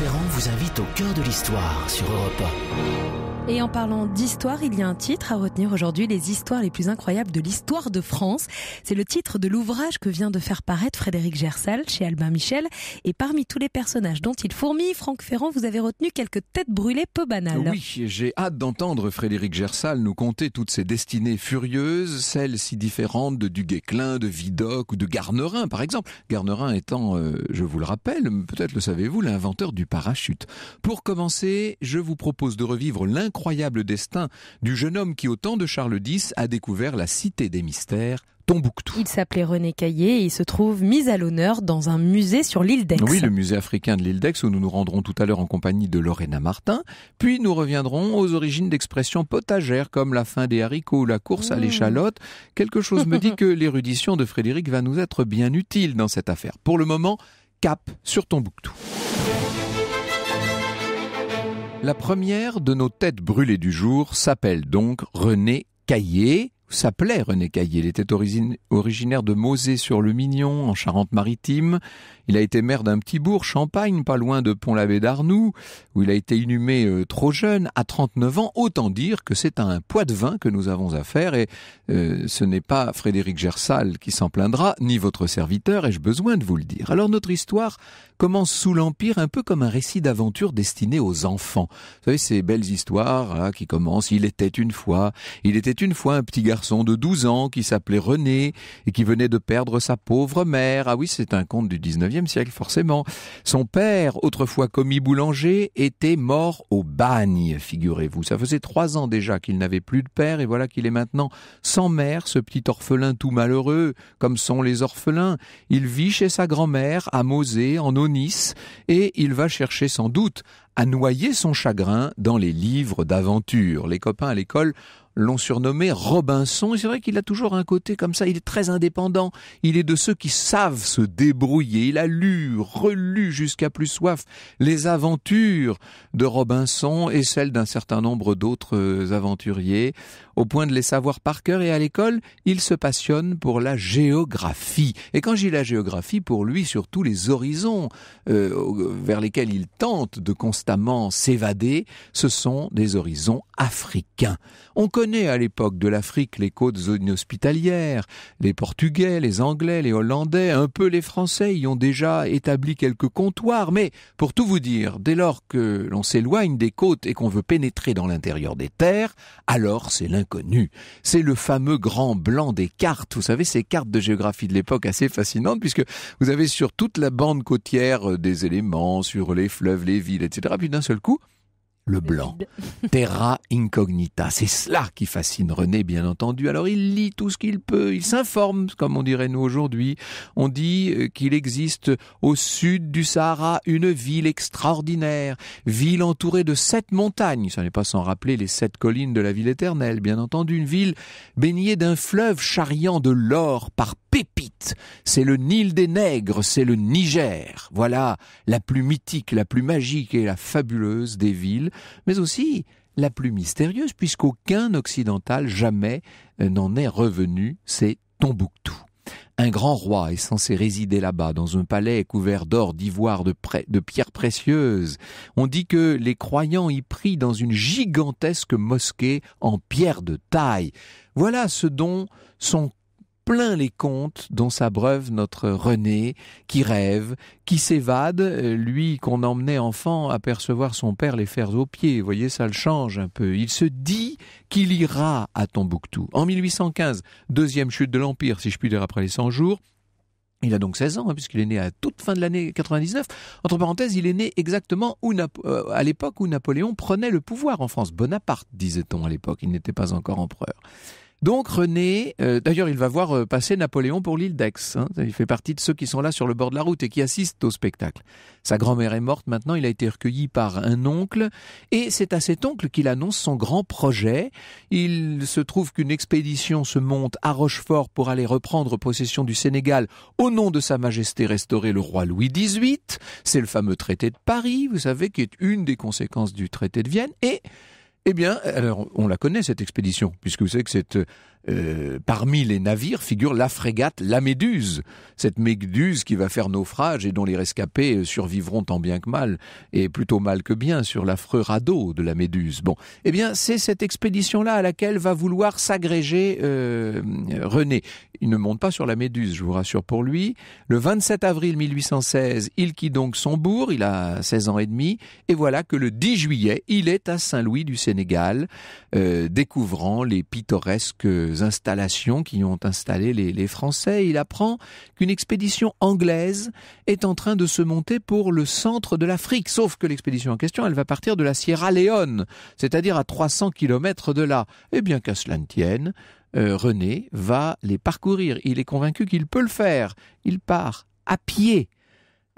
Ferrand vous invite au cœur de l'histoire sur Europe Et en parlant d'histoire, il y a un titre à retenir aujourd'hui, les histoires les plus incroyables de l'histoire de France. C'est le titre de l'ouvrage que vient de faire paraître Frédéric Gersal chez Albin Michel. Et parmi tous les personnages dont il fourmille, Franck Ferrand, vous avez retenu quelques têtes brûlées peu banales. Oui, j'ai hâte d'entendre Frédéric Gersal nous conter toutes ces destinées furieuses, celles si différentes de Duguay-Clin, de Vidocq ou de Garnerin, par exemple. Garnerin étant, euh, je vous le rappelle, peut-être le savez-vous, l'inventeur du parachute. Pour commencer, je vous propose de revivre l'incroyable destin du jeune homme qui, au temps de Charles X, a découvert la cité des mystères, Tombouctou. Il s'appelait René Caillé et il se trouve mis à l'honneur dans un musée sur l'île d'Aix. Oui, le musée africain de l'île d'Aix où nous nous rendrons tout à l'heure en compagnie de Lorena Martin. Puis nous reviendrons aux origines d'expressions potagères comme la fin des haricots ou la course à Mmh. l'échalote. Quelque chose me dit que l'érudition de Frédéric va nous être bien utile dans cette affaire. Pour le moment, cap sur Tombouctou. La première de nos têtes brûlées du jour s'appelle donc René Caillé, s'appelait René Caillé. Il était originaire de Mosée-sur-le-Mignon, en Charente-Maritime. Il a été maire d'un petit bourg, Champagne, pas loin de Pont-l'Abbé d'Arnoux, où il a été inhumé euh, trop jeune, à 39 ans. Autant dire que c'est à un poids de vin que nous avons affaire, et euh, ce n'est pas Frédéric Gersal qui s'en plaindra, ni votre serviteur, ai-je besoin de vous le dire. Alors notre histoire commence sous l'Empire, un peu comme un récit d'aventure destiné aux enfants. Vous savez, ces belles histoires hein, qui commencent, il était une fois, il était une fois un petit garçon de 12 ans qui s'appelait René et qui venait de perdre sa pauvre mère. Ah oui, c'est un conte du 19e siècle, forcément. Son père, autrefois commis boulanger, était mort au bagne, figurez-vous. Ça faisait trois ans déjà qu'il n'avait plus de père et voilà qu'il est maintenant sans mère, ce petit orphelin tout malheureux, comme sont les orphelins. Il vit chez sa grand-mère à Mosée, en Onis, et il va chercher sans doute à noyer son chagrin dans les livres d'aventure. Les copains à l'école l'ont surnommé Robinson, c'est vrai qu'il a toujours un côté comme ça, il est très indépendant, il est de ceux qui savent se débrouiller, il a lu, relu jusqu'à plus soif les aventures de Robinson et celles d'un certain nombre d'autres euh, aventuriers, au point de les savoir par cœur, et à l'école, il se passionne pour la géographie. Et quand j'ai la géographie, pour lui, surtout les horizons euh, vers lesquels il tente de constamment s'évader, ce sont des horizons africains. On connaît à l'époque de l'Afrique les côtes inhospitalières, les Portugais, les Anglais, les Hollandais, un peu les Français y ont déjà établi quelques comptoirs, mais pour tout vous dire, dès lors que l'on s'éloigne des côtes et qu'on veut pénétrer dans l'intérieur des terres, alors c'est l'inconnu. C'est le fameux grand blanc des cartes. Vous savez, ces cartes de géographie de l'époque assez fascinantes, puisque vous avez sur toute la bande côtière euh, des éléments, sur les fleuves, les villes, etc. Puis d'un seul coup, le blanc. Terra incognita. C'est cela qui fascine René, bien entendu. Alors il lit tout ce qu'il peut, il s'informe, comme on dirait nous aujourd'hui. On dit euh, qu'il existe au sud du Sahara une ville extraordinaire, ville entourée de sept montagnes. Ça n'est pas sans rappeler les sept collines de la ville éternelle, bien entendu. Une ville baignée d'un fleuve charriant de l'or par C'est le Nil des Nègres, c'est le Niger. Voilà la plus mythique, la plus magique et la fabuleuse des villes, mais aussi la plus mystérieuse, puisqu'aucun occidental jamais euh, n'en est revenu, c'est Tombouctou. Un grand roi est censé résider là-bas, dans un palais couvert d'or, d'ivoire, de, de pierres précieuses. On dit que les croyants y prient dans une gigantesque mosquée en pierre de taille. Voilà ce dont sont plein les contes dont s'abreuve notre René, qui rêve, qui s'évade, euh, lui qu'on emmenait enfant apercevoir son père les fers aux pieds. Vous voyez, ça le change un peu. Il se dit qu'il ira à Tombouctou. En 1815, deuxième chute de l'Empire, si je puis dire, après les 100 jours, il a donc 16 ans, hein, puisqu'il est né à toute fin de l'année 99. Entre parenthèses, il est né exactement où euh, à l'époque où Napoléon prenait le pouvoir en France. Bonaparte, disait-on à l'époque, il n'était pas encore empereur. Donc René, euh, d'ailleurs il va voir euh, passer Napoléon pour l'île d'Aix. hein. Il fait partie de ceux qui sont là sur le bord de la route et qui assistent au spectacle. Sa grand-mère est morte maintenant, il a été recueilli par un oncle et c'est à cet oncle qu'il annonce son grand projet. Il se trouve qu'une expédition se monte à Rochefort pour aller reprendre possession du Sénégal au nom de Sa Majesté restaurée le roi Louis XVIII. C'est le fameux traité de Paris, vous savez, qui est une des conséquences du traité de Vienne et eh bien, alors, on la connaît, cette expédition, puisque vous savez que c'est euh, euh, parmi les navires figure la frégate La Méduse, cette méduse qui va faire naufrage et dont les rescapés euh, survivront tant bien que mal, et plutôt mal que bien sur l'affreux radeau de la Méduse. Bon, eh bien, c'est cette expédition-là à laquelle va vouloir s'agréger euh, René. Il ne monte pas sur la Méduse, je vous rassure pour lui. Le 27 avril 1816, il quitte donc son bourg, il a 16 ans et demi, et voilà que le 10 juillet, il est à Saint-Louis du Sénégal, découvrant les pittoresques installations qui ont installé les, Français. Il apprend qu'une expédition anglaise est en train de se monter pour le centre de l'Afrique. Sauf que l'expédition en question, elle va partir de la Sierra Leone, c'est-à-dire à 300 kilomètres de là. Et bien qu'à cela ne tienne, euh, René va les parcourir. Il est convaincu qu'il peut le faire. Il part à pied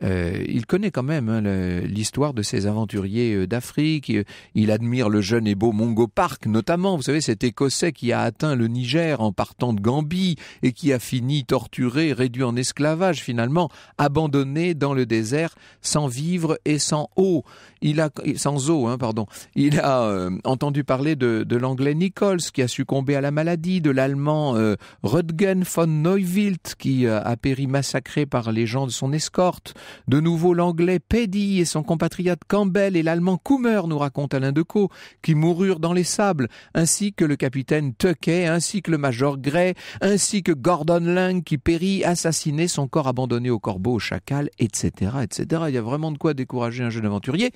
euh, il connaît quand même hein, l'histoire de ces aventuriers euh, d'Afrique. Il admire le jeune et beau Mongo Park, notamment. Vous savez, cet Écossais qui a atteint le Niger en partant de Gambie et qui a fini torturé, réduit en esclavage, finalement, abandonné dans le désert, sans vivre et sans eau. Il a sans eau, hein, pardon. Il a euh, entendu parler de, l'anglais Nichols qui a succombé à la maladie, de l'allemand Rödgen von Neuwild qui a péri massacré par les gens de son escorte. De nouveau, l'anglais Peddy et son compatriote Campbell et l'allemand Kummer, nous raconte Alain Decaux, qui moururent dans les sables, ainsi que le capitaine Tuckey, ainsi que le major Gray, ainsi que Gordon Lang qui périt, assassiné, son corps abandonné au corbeau, au chacal, etc., etc. Il y a vraiment de quoi décourager un jeune aventurier.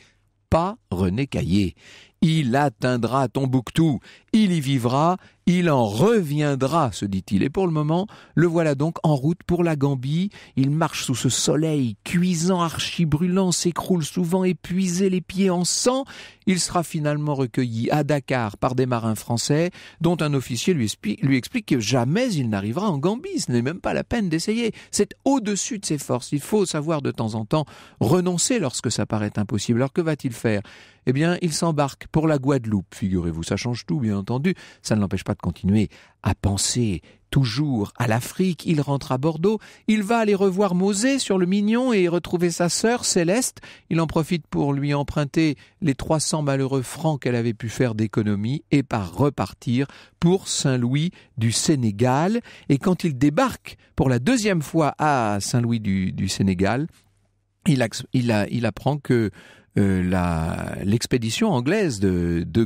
Pas René Caillé. Il atteindra Tombouctou, il y vivra, il en reviendra, se dit-il. Et pour le moment, le voilà donc en route pour la Gambie. Il marche sous ce soleil cuisant, archi-brûlant, s'écroule souvent épuisé, les pieds en sang. Il sera finalement recueilli à Dakar par des marins français, dont un officier lui explique, lui explique que jamais il n'arrivera en Gambie. Ce n'est même pas la peine d'essayer. C'est au-dessus de ses forces. Il faut savoir de temps en temps renoncer lorsque ça paraît impossible. Alors que va-t-il faire? Eh bien, il s'embarque pour la Guadeloupe, figurez-vous. Ça change tout, bien entendu. Ça ne l'empêche pas de continuer à penser toujours à l'Afrique. Il rentre à Bordeaux. Il va aller revoir Mosée sur le Mignon et retrouver sa sœur Céleste. Il en profite pour lui emprunter les 300 malheureux francs qu'elle avait pu faire d'économie et par repartir pour Saint-Louis du Sénégal. Et quand il débarque pour la deuxième fois à Saint-Louis du, Sénégal, il, apprend que l'expédition anglaise de, de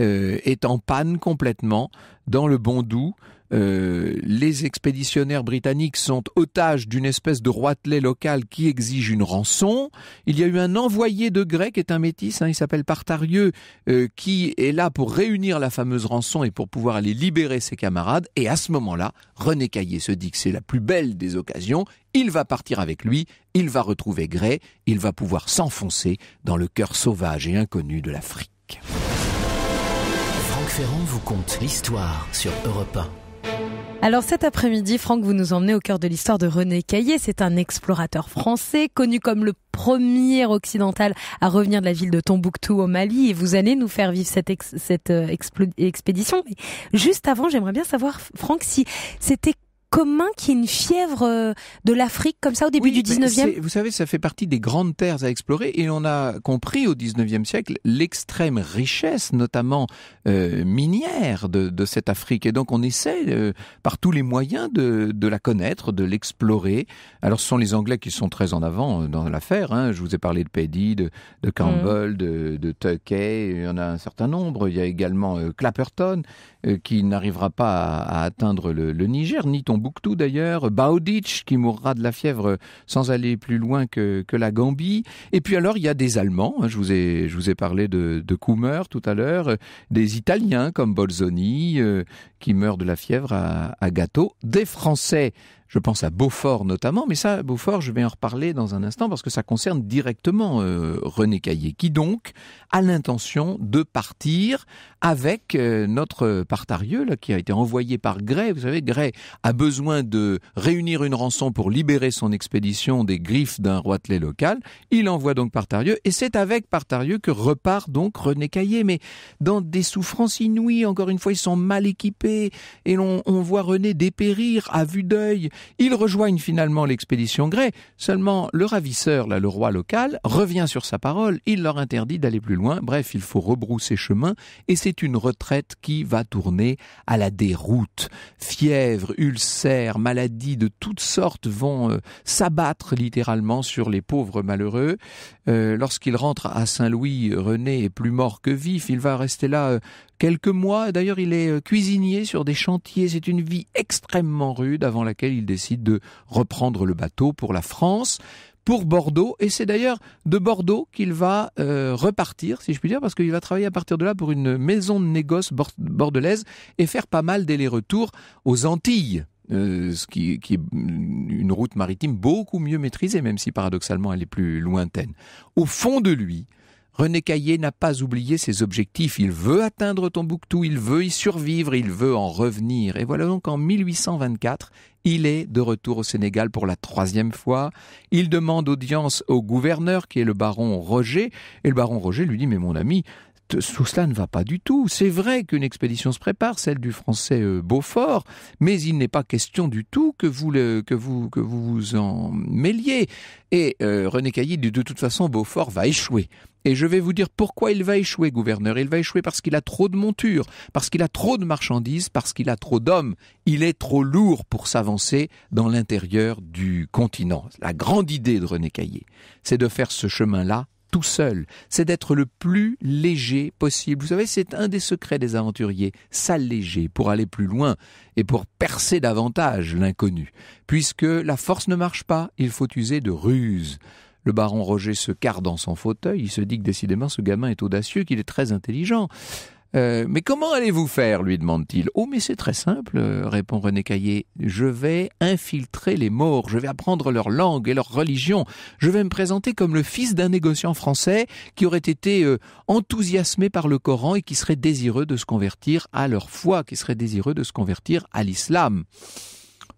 euh, est en panne complètement dans le Bondou. Euh, les expéditionnaires britanniques sont otages d'une espèce de roitelet local qui exige une rançon. Il y a eu un envoyé de Grec, qui est un métis, hein, il s'appelle Partarieux, euh, qui est là pour réunir la fameuse rançon et pour pouvoir aller libérer ses camarades. Et à ce moment-là, René Caillé se dit que c'est la plus belle des occasions. Il va partir avec lui, il va retrouver Gray, il va pouvoir s'enfoncer dans le cœur sauvage et inconnu de l'Afrique. Franck Ferrand vous conte l'histoire sur Europe 1. Alors cet après-midi, Franck, vous nous emmenez au cœur de l'histoire de René Caillé. C'est un explorateur français connu comme le premier occidental à revenir de la ville de Tombouctou au Mali et vous allez nous faire vivre cette, cette euh, expédition. Juste avant, j'aimerais bien savoir, Franck, si c'était commun qu'il y ait une fièvre euh, de l'Afrique comme ça au début du 19e Vous savez, ça fait partie des grandes terres à explorer et on a compris au 19e siècle l'extrême richesse, notamment euh, minière, de, de, cette Afrique. Et donc on essaie euh, par tous les moyens de, de la connaître, de l'explorer. Alors ce sont les Anglais qui sont très en avant dans l'affaire. Hein. Je vous ai parlé de Peddy, de, de Campbell, mm. de, de Tuckey, il y en a un certain nombre. Il y a également Clapperton qui n'arrivera pas à, atteindre le, le Niger, ni ton Tombouctou d'ailleurs, Baudich qui mourra de la fièvre sans aller plus loin que, que la Gambie. Et puis alors il y a des Allemands, hein, je vous ai, je vous ai parlé de, de Kummer tout à l'heure, des Italiens comme Bolzoni euh, qui meurent de la fièvre à, à gâteau, des Français je pense à Beaufort notamment, mais ça, Beaufort, je vais en reparler dans un instant parce que ça concerne directement euh, René Caillé, qui donc a l'intention de partir avec euh, notre partarieux là, qui a été envoyé par Gray. Vous savez, Gray a besoin de réunir une rançon pour libérer son expédition des griffes d'un roitelet local. Il envoie donc Partarieux et c'est avec Partarieux que repart donc René Caillé. Mais dans des souffrances inouïes, encore une fois, ils sont mal équipés et on, on voit René dépérir à vue d'œil Ils rejoignent finalement l'expédition Grey. Seulement, le ravisseur, là, le roi local, revient sur sa parole. Il leur interdit d'aller plus loin. Bref, il faut rebrousser chemin. Et c'est une retraite qui va tourner à la déroute. Fièvre, ulcères, maladies de toutes sortes vont euh, s'abattre littéralement sur les pauvres malheureux. Euh, lorsqu'il rentre à Saint-Louis, René est plus mort que vif. Il va rester là euh, quelques mois. D'ailleurs, il est euh, cuisinier sur des chantiers. C'est une vie extrêmement rude avant laquelle il décide de reprendre le bateau pour la France pour Bordeaux et c'est d'ailleurs de Bordeaux qu'il va repartir, si je puis dire, parce qu'il va travailler à partir de là pour une maison de négoce bordelaise et faire pas mal d'aller-retour aux Antilles. Euh, ce qui, est une route maritime beaucoup mieux maîtrisée, même si paradoxalement elle est plus lointaine. Au fond de lui, René Caillé n'a pas oublié ses objectifs. Il veut atteindre Tombouctou, il veut y survivre, il veut en revenir. Et voilà donc en 1824, il est de retour au Sénégal pour la troisième fois. Il demande audience au gouverneur, qui est le baron Roger. Et le baron Roger lui dit, mais mon ami, tout cela ne va pas du tout. C'est vrai qu'une expédition se prépare, celle du français euh, Beaufort, mais il n'est pas question du tout que vous que vous que vous, vous en mêliez. Et euh, René Cailly dit de toute façon Beaufort va échouer. Et je vais vous dire pourquoi il va échouer, gouverneur. Il va échouer parce qu'il a trop de montures, parce qu'il a trop de marchandises, parce qu'il a trop d'hommes. Il est trop lourd pour s'avancer dans l'intérieur du continent. La grande idée de René Caillé, c'est de faire ce chemin-là tout seul, c'est d'être le plus léger possible. Vous savez, c'est un des secrets des aventuriers, s'alléger pour aller plus loin et pour percer davantage l'inconnu. Puisque la force ne marche pas, il faut user de ruse. Le baron Roger se carre dans son fauteuil, il se dit que décidément ce gamin est audacieux, qu'il est très intelligent. Euh, mais comment allez-vous faire lui demande-t-il. Oh, mais c'est très simple, euh, répond René Caillé. Je vais infiltrer les morts, je vais apprendre leur langue et leur religion. Je vais me présenter comme le fils d'un négociant français qui aurait été euh, enthousiasmé par le Coran et qui serait désireux de se convertir à leur foi, qui serait désireux de se convertir à l'islam.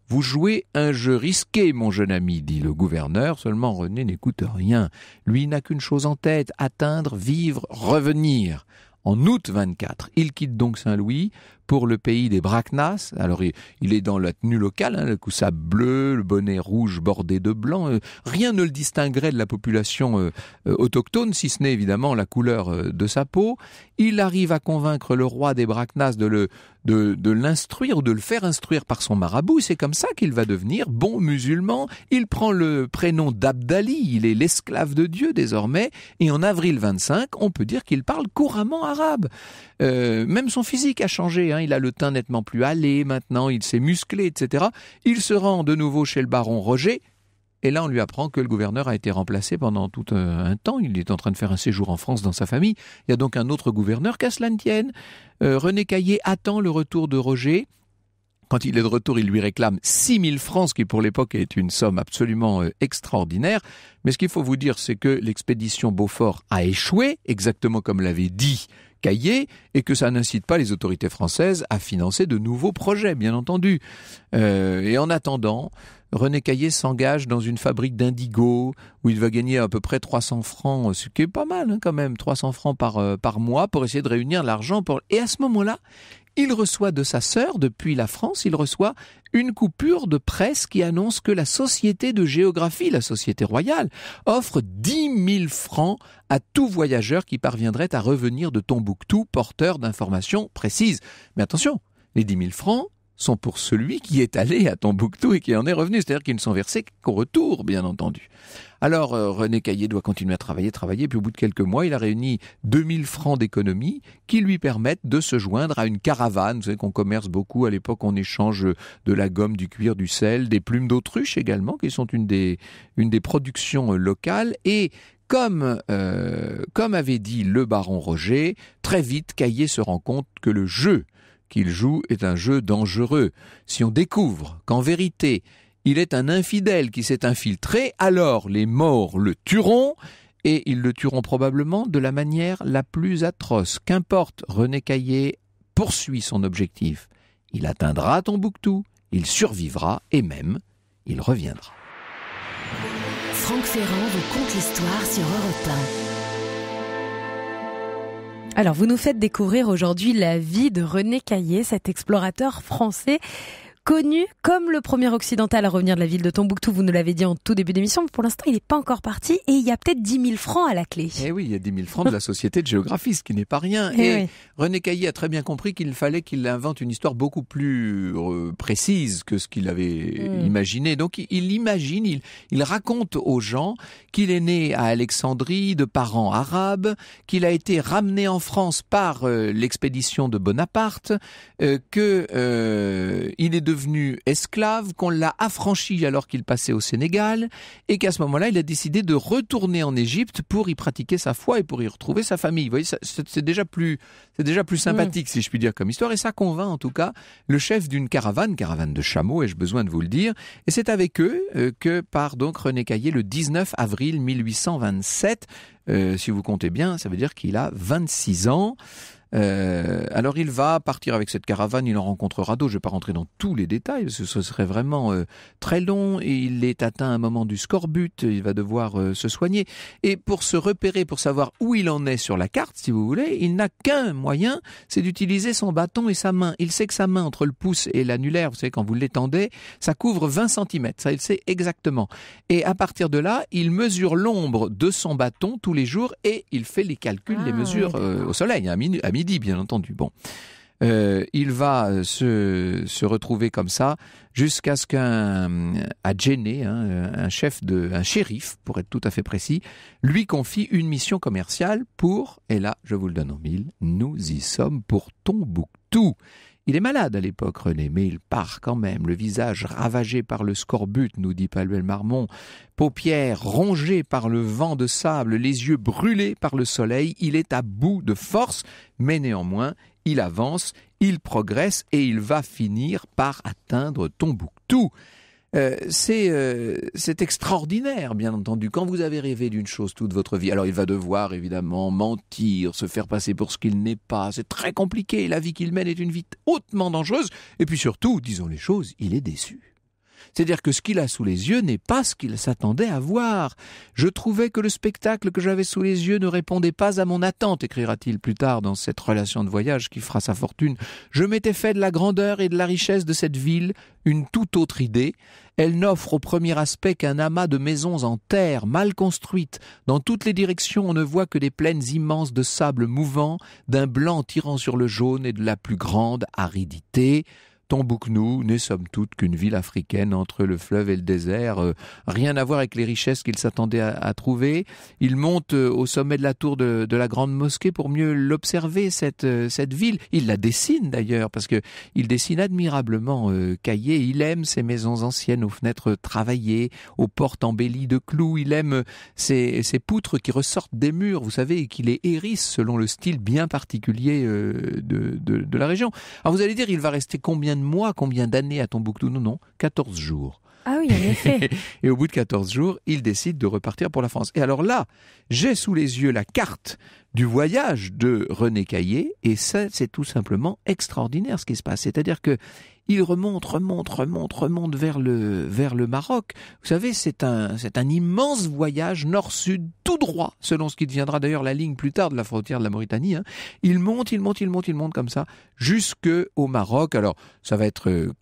Vous jouez un jeu risqué, mon jeune ami, dit le gouverneur, seulement René n'écoute rien. Lui n'a qu'une chose en tête, atteindre, vivre, revenir. En août 24, il quitte donc Saint-Louis pour le pays des Bracnas. Alors il, est dans la tenue locale, hein, le coussa bleu, le bonnet rouge bordé de blanc. Euh, rien ne le distinguerait de la population euh, euh, autochtone, si ce n'est évidemment la couleur de sa peau. Il arrive à convaincre le roi des Bracnas de le de, de l'instruire ou de le faire instruire par son marabout. C'est comme ça qu'il va devenir bon musulman. Il prend le prénom d'Abdali, il est l'esclave de Dieu désormais, et en avril 25, on peut dire qu'il parle couramment arabe. même son physique a changé. Hein. il a le teint nettement plus hâlé maintenant, il s'est musclé, etc. Il se rend de nouveau chez le baron Roger, et là, on lui apprend que le gouverneur a été remplacé pendant tout euh, un temps. Il est en train de faire un séjour en France dans sa famille. Il y a donc un autre gouverneur, qu'à cela ne tienne. Euh, René Caillé attend le retour de Roger. Quand il est de retour, il lui réclame 6000 francs, ce qui pour l'époque est une somme absolument euh, extraordinaire. Mais ce qu'il faut vous dire, c'est que l'expédition Beaufort a échoué, exactement comme l'avait dit Et que ça n'incite pas les autorités françaises à financer de nouveaux projets, bien entendu. et en attendant, René Caillé s'engage dans une fabrique d'indigo où il va gagner à peu près 300 francs, ce qui est pas mal hein, quand même, 300 francs par, euh, par mois pour essayer de réunir l'argent. Pour... Et à ce moment-là, il reçoit de sa sœur, depuis la France, il reçoit une coupure de presse qui annonce que la Société de géographie, la Société royale, offre 10 000 francs à tout voyageur qui parviendrait à revenir de Tombouctou porteur d'informations précises. Mais attention, les 10 000 francs, sont pour celui qui est allé à Tombouctou et qui en est revenu, c'est-à-dire qu'ils ne sont versés qu'au retour, bien entendu. Alors euh, René Caillé doit continuer à travailler, travailler, puis au bout de quelques mois, il a réuni 2000 francs d'économie qui lui permettent de se joindre à une caravane. Vous savez qu'on commerce beaucoup, à l'époque on échange de la gomme, du cuir, du sel, des plumes d'autruche également, qui sont une des, une des productions locales, et comme, euh, comme avait dit le baron Roger, très vite Caillé se rend compte que le jeu qu'il joue est un jeu dangereux. Si on découvre qu'en vérité il est un infidèle qui s'est infiltré, alors les morts le tueront, et ils le tueront probablement de la manière la plus atroce. Qu'importe, René Caillé poursuit son objectif. Il atteindra Tombouctou, il survivra et même il reviendra. Franck Ferrand vous conte l'histoire sur Europe alors, vous nous faites découvrir aujourd'hui la vie de René Caillé, cet explorateur français connu comme le premier occidental à revenir de la ville de Tombouctou. Vous nous l'avez dit en tout début d'émission. Pour l'instant, il n'est pas encore parti et il y a peut-être 10 000 francs à la clé. Eh oui, il y a 10 000 francs de la Société de géographie, ce qui n'est pas rien. Eh et oui. René Caillé a très bien compris qu'il fallait qu'il invente une histoire beaucoup plus euh, précise que ce qu'il avait Mm. imaginé. Donc il, il imagine, il, il raconte aux gens qu'il est né à Alexandrie de parents arabes, qu'il a été ramené en France par euh, l'expédition de Bonaparte, euh, que euh, il est devenu esclave, qu'on l'a affranchi alors qu'il passait au Sénégal, et qu'à ce moment-là, il a décidé de retourner en Égypte pour y pratiquer sa foi et pour y retrouver sa famille. Vous voyez, c'est déjà plus, c'est déjà plus sympathique, si je puis dire, comme histoire, et ça convainc en tout cas le chef d'une caravane, caravane de chameaux, ai-je besoin de vous le dire, et c'est avec eux euh, que part donc René Caillé le 19 avril 1827. Euh, si vous comptez bien, ça veut dire qu'il a 26 ans. Euh, alors il va partir avec cette caravane, il en rencontrera d'autres. Je ne vais pas rentrer dans tous les détails, parce que ce serait vraiment euh, très long. Et il est atteint à un moment du scorbut, il va devoir euh, se soigner. Et pour se repérer, pour savoir où il en est sur la carte, si vous voulez, il n'a qu'un moyen, c'est d'utiliser son bâton et sa main. Il sait que sa main entre le pouce et l'annulaire, vous savez, quand vous l'étendez, ça couvre 20 cm. Ça, il sait exactement. Et à partir de là, il mesure l'ombre de son bâton tous les jours et il fait les calculs, Ah, les mesures oui, euh, au soleil, à, minu- à midi, bien entendu. Bon. Euh, il va euh, se, se retrouver comme ça jusqu'à ce qu'un à Djenné, hein, un chef de un shérif pour être tout à fait précis, lui confie une mission commerciale pour et là je vous le donne en mille, nous y sommes pour Tombouctou. Il est malade à l'époque, René, mais il part quand même, le visage ravagé par le scorbut, nous dit Paluel Marmont, paupières rongées par le vent de sable, les yeux brûlés par le soleil, il est à bout de force, mais néanmoins, il avance, il progresse et il va finir par atteindre Tombouctou. Euh, c'est euh, c'est extraordinaire, bien entendu. Quand vous avez rêvé d'une chose toute votre vie, alors il va devoir évidemment mentir, se faire passer pour ce qu'il n'est pas. C'est très compliqué. La vie qu'il mène est une vie hautement dangereuse. Et puis surtout, disons les choses, il est déçu. C'est-à-dire que ce qu'il a sous les yeux n'est pas ce qu'il s'attendait à voir. Je trouvais que le spectacle que j'avais sous les yeux ne répondait pas à mon attente, écrira-t-il plus tard dans cette relation de voyage qui fera sa fortune. Je m'étais fait de la grandeur et de la richesse de cette ville une toute autre idée. Elle n'offre au premier aspect qu'un amas de maisons en terre, mal construites. Dans toutes les directions, on ne voit que des plaines immenses de sable mouvant, d'un blanc tirant sur le jaune et de la plus grande aridité. Tombouctou n'est somme toute qu'une ville africaine entre le fleuve et le désert, euh, rien à voir avec les richesses qu'il s'attendait à, trouver. Il monte euh, au sommet de la tour de, la grande mosquée pour mieux l'observer cette euh, cette ville. Il la dessine d'ailleurs parce que il dessine admirablement Caillé. Il aime ces maisons anciennes aux fenêtres travaillées, aux portes embellies de clous. Il aime ces, ces poutres qui ressortent des murs, vous savez, et qui les hérissent selon le style bien particulier de, de, de la région. Alors vous allez dire, il va rester combien de mois, combien d'années à Tombouctou? Non, non, 14 jours. Ah oui, en effet. Et au bout de 14 jours, il décide de repartir pour la France. Et alors là, j'ai sous les yeux la carte du voyage de René Caillé, et ça, c'est tout simplement extraordinaire ce qui se passe. C'est-à-dire que il remonte, remonte, remonte, remonte vers le, vers le Maroc. Vous savez, c'est un, c'est un immense voyage nord-sud, tout droit, selon ce qui deviendra d'ailleurs la ligne plus tard de la frontière de la Mauritanie. hein. Il monte, il monte, il monte, il monte comme ça, jusque au Maroc. Alors, ça va être, euh,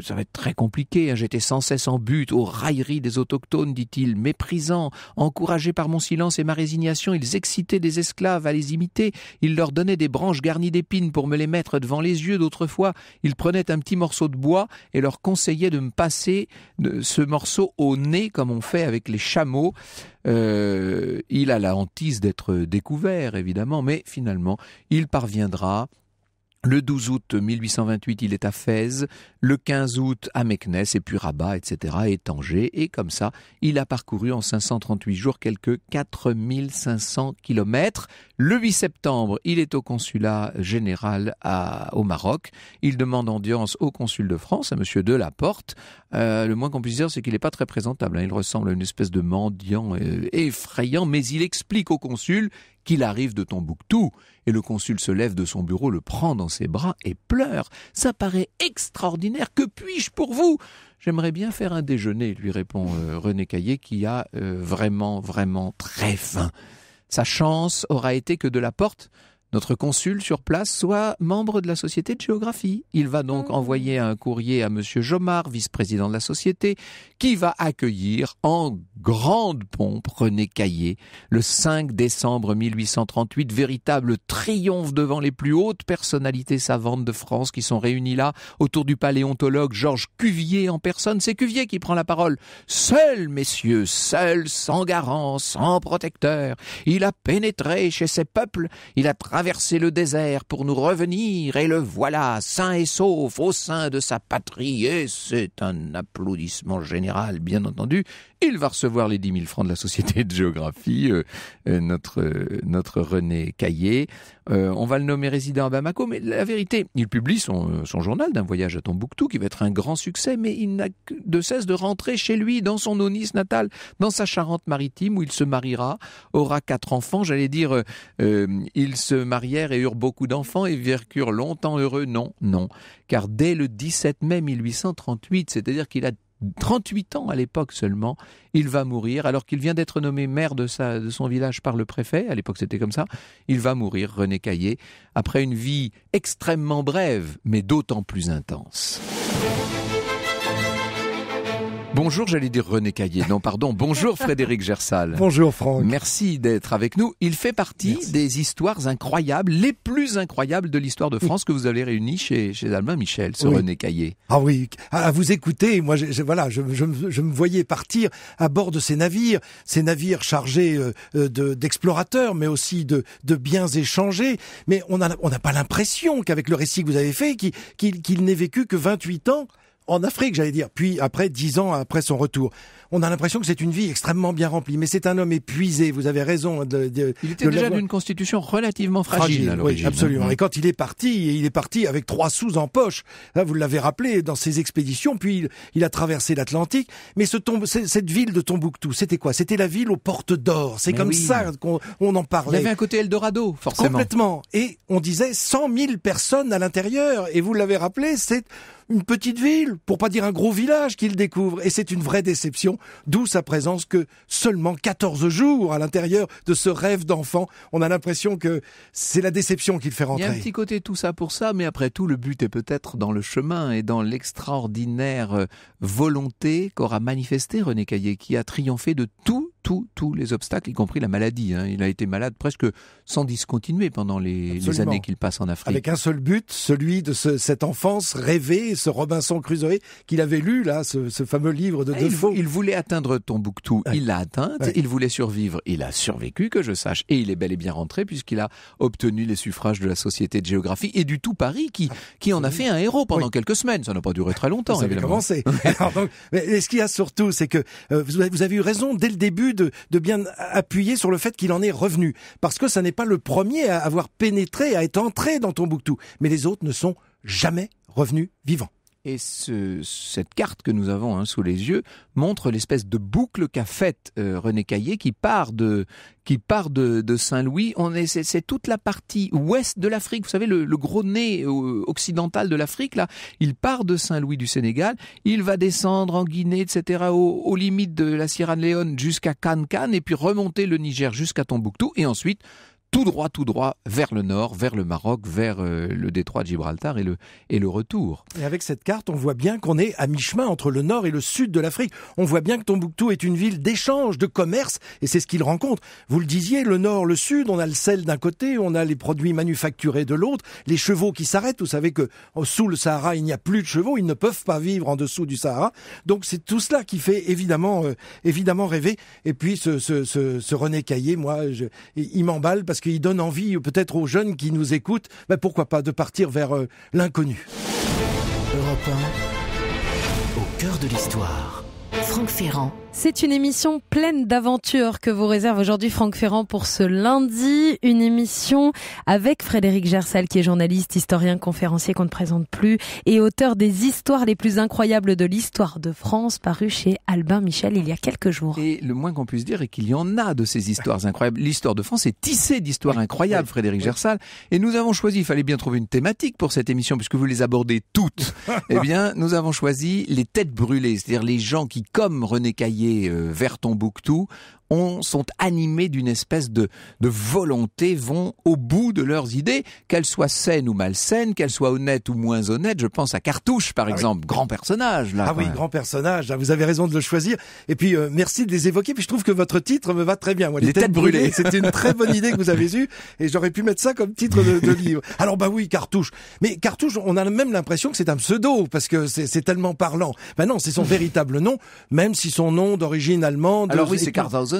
ça va être très compliqué. hein. J'étais sans cesse en but aux railleries des autochtones, dit-il, méprisant, encouragés par mon silence et ma résignation, ils excitaient des esclaves à les imiter. Ils leur donnaient des branches garnies d'épines pour me les mettre devant les yeux. D'autres fois, ils prenaient un petit morceau de bois et leur conseillaient de me passer ce morceau au nez, comme on fait avec les chameaux. Euh, il a la hantise d'être découvert, évidemment, mais finalement, il parviendra. Le 12 août 1828, il est à Fès. Le 15 août, à Meknès, et puis Rabat, etc., et Tanger. Et comme ça, il a parcouru en 538 jours quelques 4500 kilomètres. Le 8 septembre, il est au consulat général à- au Maroc. Il demande audience au consul de France, à monsieur Delaporte. Euh, le moins qu'on puisse dire, c'est qu'il n'est pas très présentable. hein. Il ressemble à une espèce de mendiant euh, effrayant, mais il explique au consul qu'il arrive de Tombouctou. Et le consul se lève de son bureau, le prend dans ses bras et pleure. Ça paraît extraordinaire. Que puis-je pour vous? J'aimerais bien faire un déjeuner, lui répond euh, René Caillé, qui a euh, vraiment, vraiment très faim. Sa chance aura été que de la porte notre consul sur place, soit membre de la Société de géographie. Il va donc Mmh. envoyer un courrier à Monsieur Jomard, vice-président de la Société, qui va accueillir en grande pompe René Caillé le 5 décembre 1838, véritable triomphe devant les plus hautes personnalités savantes de France qui sont réunies là autour du paléontologue Georges Cuvier en personne. C'est Cuvier qui prend la parole. Seul, messieurs, seul, sans garant, sans protecteur, il a pénétré chez ses peuples, il a traversé le désert pour nous revenir, et le voilà, sain et sauf, au sein de sa patrie, et c'est un applaudissement général, bien entendu. Il va recevoir les 10 000 francs de la Société de géographie, euh, euh, notre, euh, notre René Caillé. On va le nommer résident à Bamako, mais la vérité, il publie son, son journal d'un voyage à Tombouctou qui va être un grand succès, mais il n'a de cesse de rentrer chez lui, dans son Onis natal, dans sa Charente-Maritime, où il se mariera, aura quatre enfants. J'allais dire, ils se marièrent et eurent beaucoup d'enfants et vécurent longtemps heureux. Non, non, car dès le 17 mai 1838, c'est-à-dire qu'il a 38 ans à l'époque seulement, il va mourir alors qu'il vient d'être nommé maire de, sa, de son village par le préfet, à l'époque c'était comme ça, il va mourir, René Caillé, après une vie extrêmement brève, mais d'autant plus intense. Bonjour, j'allais dire René Caillé. Non, pardon. Bonjour Frédéric Gersal. Bonjour Franck. Merci d'être avec nous. Il fait partie Merci. des histoires incroyables, les plus incroyables de l'histoire de France que vous avez réunies chez, chez Albin Michel, ce Oui. René Caillé. Ah oui, à à vous écouter, moi, je, je- voilà, je, je me- je me voyais partir à bord de ces navires, ces navires chargés euh, euh, de- d'explorateurs, mais aussi de, de biens échangés. Mais on n'a on pas l'impression qu'avec le récit que vous avez fait, qu'il n'ait vécu que 28 ans en Afrique, j'allais dire, puis après 10 ans après son retour. On a l'impression que c'est une vie extrêmement bien remplie, mais c'est un homme épuisé, vous avez raison. De, de- Il était de déjà d'une constitution relativement fragile, à oui, l'origine. absolument. hein. Et quand il est parti, il est parti avec trois sous en poche. Là, vous l'avez rappelé dans ses expéditions. Puis il, il a traversé l'Atlantique. Mais ce tombe, c- cette ville de Tombouctou, c'était quoi? C'était la ville aux portes d'or. C'est comme oui. ça qu'on on en Il y parlait. avait un côté Eldorado, forcément. Complètement. Et on disait 100 000 personnes à l'intérieur. Et vous l'avez rappelé, c'est une petite ville, pour pas dire un gros village qu'il découvre. Et c'est une vraie déception, d'où sa présence que seulement 14 jours à l'intérieur de ce rêve d'enfant. On a l'impression que c'est la déception qui le fait Il y a un rentrer. petit côté tout ça pour ça, mais après tout, le but est peut-être dans le chemin et dans l'extraordinaire euh, volonté qu'aura manifesté René Caillé, qui a triomphé de tout, tous, tous les obstacles, y compris la maladie. hein. Il a été malade presque sans discontinuer pendant les, années qu'il passe en Afrique. Avec un seul but, celui de ce- cette enfance rêvée, ce Robinson Crusoe qu'il avait lu, là, ce, ce fameux livre de Ah, il, Defoe. il voulait atteindre Tombouctou, Ouais. il l'a atteinte. Ouais. Il voulait survivre, il a survécu, que je sache. Et il est bel et bien rentré puisqu'il a obtenu les suffrages de la Société de géographie et du tout Paris qui, qui en a fait un héros pendant Oui. quelques semaines. Ça n'a pas duré très longtemps, Ça évidemment. commencé. Alors, donc, mais ce qu'il y a surtout, c'est que euh, vous, avez, vous avez eu raison dès le début de, bien appuyer sur le fait qu'il en est revenu. Parce que ça n'est pas le premier à avoir pénétré, à être entré dans Tombouctou. Mais les autres ne sont jamais revenus vivants. Et ce- cette carte que nous avons hein, sous les yeux montre l'espèce de boucle qu'a faite euh, René Caillé qui part de de, Saint-Louis. On est c'est, c'est toute la partie ouest de l'Afrique. Vous savez le, le gros nez euh, occidental de l'Afrique là. Il part de Saint-Louis du Sénégal. Il va descendre en Guinée, etc. Aux, aux limites de la Sierra Leone jusqu'à Cancan et puis remonter le Niger jusqu'à Tombouctou et ensuite tout droit, tout droit vers le nord, vers le Maroc, vers euh, le détroit de Gibraltar et le et le retour. Et avec cette carte, on voit bien qu'on est à mi-chemin entre le nord et le sud de l'Afrique. On voit bien que Tombouctou est une ville d'échange, de commerce, et c'est ce qu'il rencontre. Vous le disiez, le nord, le sud, on a le sel d'un côté, on a les produits manufacturés de l'autre, les chevaux qui s'arrêtent. Vous savez que oh, sous le Sahara, il n'y a plus de chevaux, ils ne peuvent pas vivre en dessous du Sahara. Donc c'est tout cela qui fait évidemment, euh, évidemment rêver. Et puis ce, ce, ce, ce René Caillé, moi, je, il m'emballe parce qu'il donne envie peut-être aux jeunes qui nous écoutent, ben, pourquoi pas, de partir vers euh, l'inconnu. Europe 1, au cœur de l'histoire. Franck Ferrand. C'est une émission pleine d'aventures que vous réserve aujourd'hui Franck Ferrand pour ce lundi. Une émission avec Frédéric Gersal qui est journaliste, historien, conférencier qu'on ne présente plus et auteur des histoires les plus incroyables de l'histoire de France paru chez Albin Michel il y a quelques jours. Et le moins qu'on puisse dire est qu'il y en a de ces histoires incroyables. L'histoire de France est tissée d'histoires incroyables, Frédéric Gersal. Et nous avons choisi, il fallait bien trouver une thématique pour cette émission puisque vous les abordez toutes. eh bien, nous avons choisi les têtes brûlées, c'est-à-dire les gens qui, comme René Caillé euh, vers Tombouctou, ont, sont animés d'une espèce de, de volonté, vont au bout de leurs idées, qu'elles soient saines ou malsaines, qu'elles soient honnêtes ou moins honnêtes. Je pense à Cartouche, par exemple, grand personnage. Là, Ah oui, grand personnage. Vous avez raison de le choisir. Et puis euh, merci de les évoquer. Puis je trouve que votre titre me va très bien. Moi, Les têtes brûlées. C'était une très bonne idée que vous avez eue. Et j'aurais pu mettre ça comme titre de, de livre. Alors bah oui, Cartouche. Mais Cartouche, on a même l'impression que c'est un pseudo parce que c'est tellement parlant. Ben non, c'est son véritable nom, même si son nom d'origine allemande. Alors oui, c'est puis-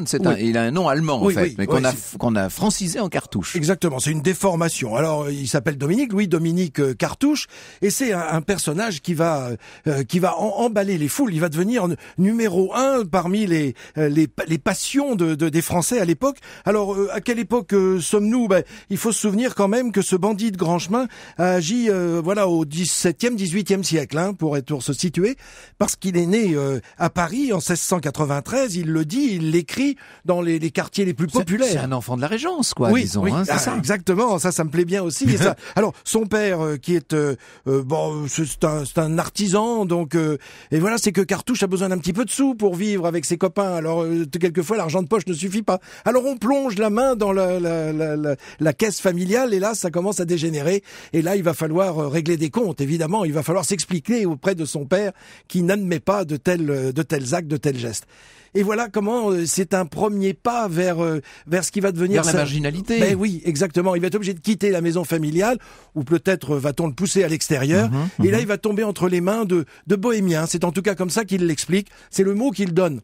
C'est Oui. il a un nom allemand en fait, oui, mais qu'on a c'est- qu'on a francisé en cartouche. Exactement, c'est une déformation. Alors, euh, il s'appelle Dominique, Louis Dominique euh, Cartouche, et c'est un, un personnage qui va euh, qui va en- emballer les foules. Il va devenir numéro un parmi les euh, les, les passions de, de- des Français à l'époque. Alors, euh, à quelle époque euh, sommes-nous? Ben, Il faut se souvenir quand même que ce bandit de grand chemin a agi euh, voilà au 17e, 18e siècle, hein, pour être pour se situer, parce qu'il est né euh, à Paris en 1693. Il le dit, il l'écrit dans les, les quartiers les plus populaires. C'est un enfant de la Régence, quoi, oui, disons. oui, hein, ah, ça. Exactement, ça, ça me plaît bien aussi. et ça- alors, son père, euh, qui est euh, euh, bon, c'est un, un artisan, donc euh, et voilà, c'est que Cartouche a besoin d'un petit peu de sous pour vivre avec ses copains. Alors, euh, quelquefois, l'argent de poche ne suffit pas. Alors, on plonge la main dans la, la, la, la- caisse familiale, et là, ça commence à dégénérer. Et là, il va falloir euh, régler des comptes. Évidemment, il va falloir s'expliquer auprès de son père, qui n'admet pas de tels, de tels actes, de tels gestes. Et voilà comment euh, c'est un premier pas vers euh, vers ce qui va devenir Vers la sa- marginalité. Ben oui, exactement. Il va être obligé de quitter la maison familiale, ou peut-être euh, va-t-on le pousser à l'extérieur. Mhm, Et là, il va tomber entre les mains de, de bohémiens. C'est en tout cas comme ça qu'il l'explique. C'est le mot qu'il donne.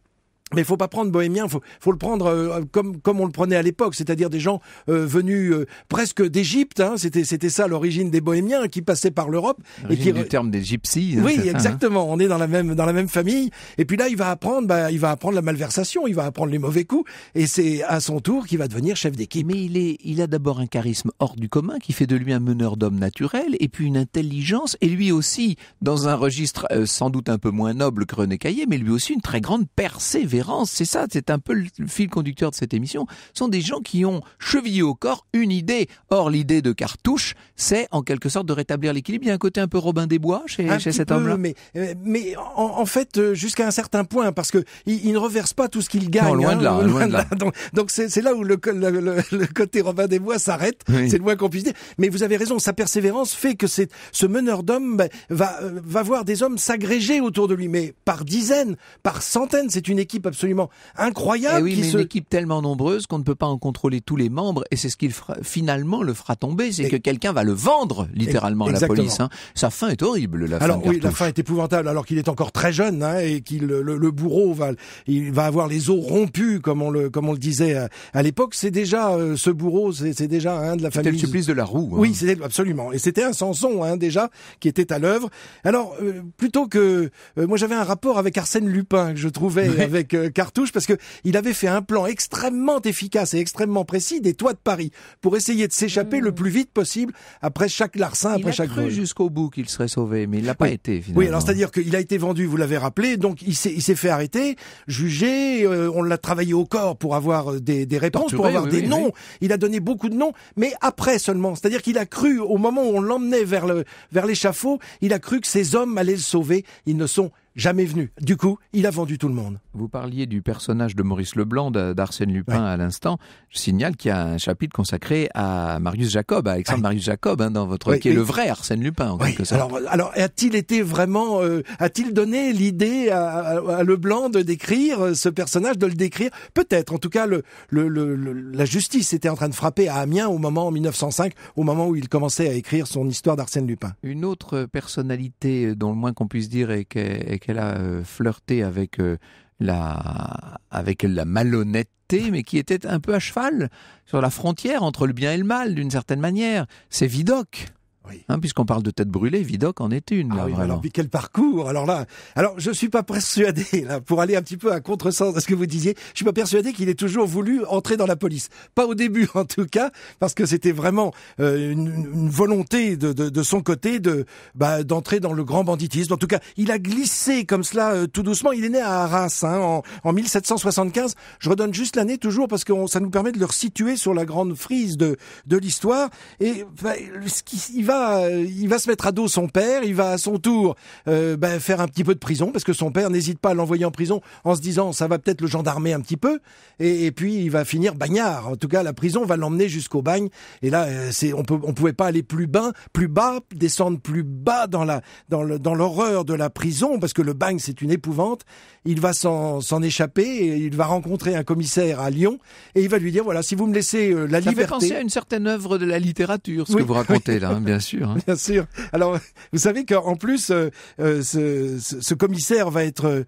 Mais il faut pas prendre bohémien, faut faut le prendre euh, comme comme on le prenait à l'époque, c'est-à-dire des gens euh, venus euh, presque d'Égypte. Hein, c'était c'était ça l'origine des bohémiens qui passaient par l'Europe et qui du terme des gypsies. hein, oui, hein. exactement. On est dans la même dans la même famille. Et puis là, il va apprendre, bah, il va apprendre la malversation, il va apprendre les mauvais coups, et c'est à son tour qu'il va devenir chef d'équipe. Mais il, est, il a d'abord un charisme hors du commun qui fait de lui un meneur d'hommes naturel, et puis une intelligence, et lui aussi, dans un registre euh, sans doute un peu moins noble que René Caillé, mais lui aussi une très grande persévérance. C'est ça, c'est un peu le fil conducteur de cette émission. Ce sont des gens qui ont chevillé au corps une idée. Or, l'idée de Cartouche, c'est en quelque sorte de rétablir l'équilibre. Il y a un côté un peu Robin des Bois chez, cet homme-là. mais euh, mais en, en fait euh, jusqu'à un certain point parce que il, il ne reverse pas tout ce qu'il gagne. Non, loin hein, de là, loin de là. Donc donc c'est là où le, co- le, le- le côté Robin des Bois s'arrête. Oui. C'est le moins qu'on puisse dire. Mais vous avez raison, sa persévérance fait que ce meneur d'hommes ben, va euh, va voir des hommes s'agréger autour de lui, mais par dizaines, par centaines. C'est une équipe absolument incroyable Eh oui, qui mais se une équipe tellement nombreuse qu'on ne peut pas en contrôler tous les membres, et c'est ce qui le fera- finalement le fera tomber, c'est Et- que quelqu'un va le vendre littéralement à la police. hein. Sa fin est horrible, la Alors fin oui, la fin est épouvantable alors qu'il est encore très jeune hein, et qu'il le, le bourreau va il va avoir les os rompus comme on le comme on le disait à, à l'époque. C'est déjà euh, ce bourreau, c'est déjà un de la C'était famille. le supplice de la roue. hein. Oui, c'était absolument. Et c'était un Samson hein, déjà qui était à l'œuvre. Alors euh, plutôt que euh, moi j'avais un rapport avec Arsène Lupin que je trouvais avec euh, Cartouche parce que il avait fait un plan extrêmement efficace et extrêmement précis des toits de Paris pour essayer de s'échapper le plus vite possible après chaque larcin, Mmh. Il après a chaque cru jusqu'au bout qu'il serait sauvé, mais il l'a pas Oui. été finalement. Oui, alors c'est-à-dire qu'il a été vendu, vous l'avez rappelé, donc il s'est, il s'est fait arrêter, jugé, euh, on l'a travaillé au corps pour avoir euh, des, des réponses, pour avoir oui, des oui, noms. Il a donné beaucoup de noms, mais après seulement. C'est-à-dire qu'il a cru, au moment où on l'emmenait vers le vers l'échafaud, il a cru que ces hommes allaient le sauver. Ils ne sont jamais venus. Du coup, il a vendu tout le monde. Vous parliez du personnage de Maurice Leblanc d'Arsène Lupin à l'instant. Je signale qu'il y a un chapitre consacré à Marius Jacob, à Alexandre. Marius Jacob, hein, dans votre qui est le vrai Arsène Lupin en Oui, quelque sorte. alors, alors a-t-il été vraiment, euh, a-t-il donné l'idée à, à- à Leblanc de décrire euh, ce personnage, de le décrire? Peut-être. En tout cas, le, le, le- le- la justice était en train de frapper à Amiens au moment en 1905, au moment où il commençait à écrire son histoire d'Arsène Lupin. Une autre personnalité euh, dont le moins qu'on puisse dire est qu'elle est qu'elle a euh, flirté avec euh, la avec la malhonnêteté, mais qui était un peu à cheval sur la frontière entre le bien et le mal d'une certaine manière. C'est Vidocq. Oui. Hein, Puisqu'on parle de tête brûlée, Vidocq en est une. Ah là, oui, vraiment. alors quel parcours Alors là, alors je suis pas persuadé là pour aller un petit peu à contresens de ce que vous disiez. Je suis pas persuadé qu'il ait toujours voulu entrer dans la police. Pas au début en tout cas, parce que c'était vraiment euh, une, une volonté de, de, de son côté de bah, d'entrer dans le grand banditisme. En tout cas, il a glissé comme cela euh, tout doucement. Il est né à Arras hein, en, en 1775. Je redonne juste l'année toujours parce que on- ça nous permet de le resituer sur la grande frise de de l'histoire. Et bah, ce qui, il va va, il va se mettre à dos son père. Il va à son tour ben, faire un petit peu de prison parce que son père n'hésite pas à l'envoyer en prison en se disant ça va peut-être le gendarmer un petit peu. Et, et, puis il va finir bagnard. En tout cas, la prison va l'emmener jusqu'au bagne. Et là, c'est on peut, on pouvait pas aller plus bas, plus bas, descendre plus bas dans la, dans le, dans l'horreur de la prison parce que le bagne c'est une épouvante. Il va s'en, s'en échapper. Et il va rencontrer un commissaire à Lyon et il va lui dire voilà si vous me laissez la ça liberté. Ça fait penser à une certaine œuvre de la littérature, ce que vous racontez là, bien sûr. Hein. Bien sûr. Alors, vous savez qu'en plus, euh, euh, ce, commissaire va être euh,